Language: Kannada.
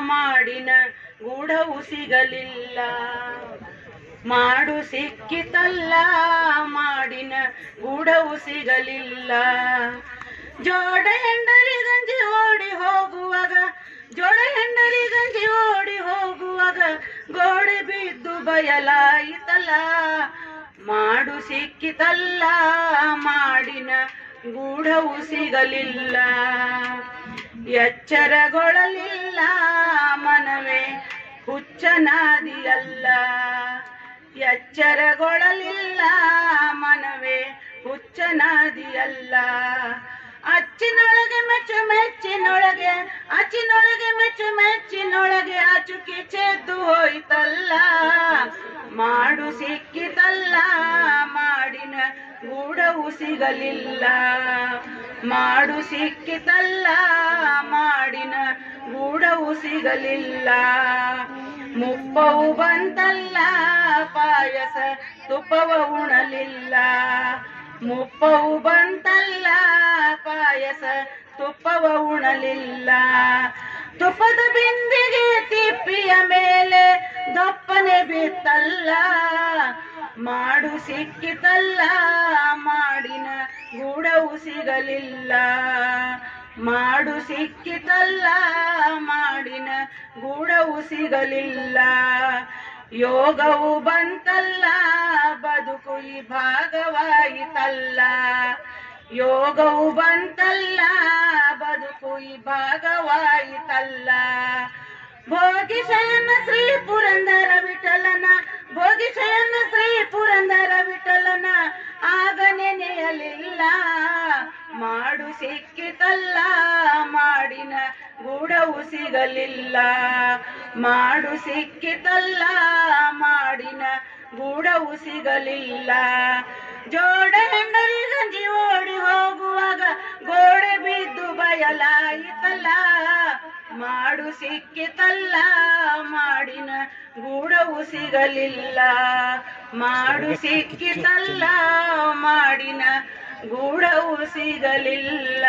ಮಾಡಿನ ಗೂಢವು ಸಿಗಲಿಲ್ಲ. ಮಾಡು ಸಿಕ್ಕಿತಲ್ಲ, ಮಾಡಿನ ಗೂಢವು ಸಿಗಲಿಲ್ಲ. ಜೋಡ ಹೆಂಡರಿ ಗಂಜಿ ಓಡಿ ಹೋಗುವಾಗ, ಜೋಡ ಹೆಂಡರಿ ಗಂಜಿ ಓಡಿ ಹೋಗುವಾಗ ಗೋಡೆ ಬಿದ್ದು ಬಯಲಾಯಿತಲ್ಲ. ಮಾಡು ಸಿಕ್ಕಿತಲ್ಲ, ಮಾಡಿನ ಗೂಢವು ಸಿಗಲಿಲ್ಲ. ಎಚ್ಚರಗೊಳ್ಳಲಿಲ್ಲ ಮನವೇ ಹುಚ್ಚನಾದಿಯಲ್ಲ ಎಚ್ಚರಗೊಳ್ಳಲಿಲ್ಲ ಮನವೇ ಹುಚ್ಚನಾದಿಯಲ್ಲ ಅಚ್ಚಿನೊಳಗೆ ಮೆಚ್ಚು ಮೆಚ್ಚಿನೊಳಗೆ, ಅಚ್ಚಿನೊಳಗೆ ಮೆಚ್ಚು ಮೆಚ್ಚಿನೊಳಗೆ ಅಚುಕಿ ಚೆದ್ದು ಹೋಯ್ತಲ್ಲ. ಮಾಡು ಸಿಕ್ಕಿತಲ್ಲ, ಮಾಡಿನ ಗೂಡವು ಸಿಗಲಿಲ್ಲ. ಮಾಡು ಸಿಕ್ಕಿತಲ್ಲ, ಮಾಡಿನ ಗೂಡವು ಸಿಗಲಿಲ್ಲ. ಮುಪ್ಪವು ಬಂತಲ್ಲ, ಪಾಯಸ ತುಪ್ಪವ ಉಣಲಿಲ್ಲ. ಮುಪ್ಪವು ಬಂತಲ್ಲ, ಪಾಯಸ ತುಪ್ಪವ ಉಣಲಿಲ್ಲ. ತುಪ್ಪದ ಬಿಂದಿಗೆ ತಿಪ್ಪಿಯ ಮೇಲೆ ದಪ್ಪನೆ ಬಿತ್ತಲ್ಲ. ಮಾಡು ಸಿಕ್ಕಿತಲ್ಲ ಗೂಢವು ಸಿಗಲಿಲ್ಲ ಮಾಡು ಸಿಕ್ಕಿತಲ್ಲ, ಮಾಡಿನ ಗೂಡವು ಸಿಗಲಿಲ್ಲ. ಯೋಗವು ಬಂತಲ್ಲ, ಬದುಕು ಈ ಭಾಗವಾಯಿತಲ್ಲ. ಯೋಗವು ಬಂತಲ್ಲ, ಬದುಕು ಈ ಭಾಗವಾಯಿತಲ್ಲ. ಭೋಗಿಶಯನ ಸಿಕ್ಕಿತಲ್ಲ ಮಾಡಿನ ಗೂಡವು ಸಿಗಲಿಲ್ಲ. ಮಾಡು ಸಿಕ್ಕಿತಲ್ಲ ಮಾಡಿನ ಗೂಡವು ಸಿಗಲಿಲ್ಲ. ಜೋಡ ಹೆಂಡರಿ ಗಂಜಿ ಓಡಿ ಹೋಗುವಾಗ ಗೋಡೆ ಬಿದ್ದು ಬಯಲಾಯಿತಲ್ಲ. ಮಾಡು ಸಿಕ್ಕಿತಲ್ಲ ಮಾಡಿನ ಗೂಡವು ಸಿಗಲಿಲ್ಲ. ಮಾಡು ಸಿಕ್ಕಿತಲ್ಲ ಮಾಡಿನ ಗೂಢವು ಸಿಗಲಿಲ್ಲ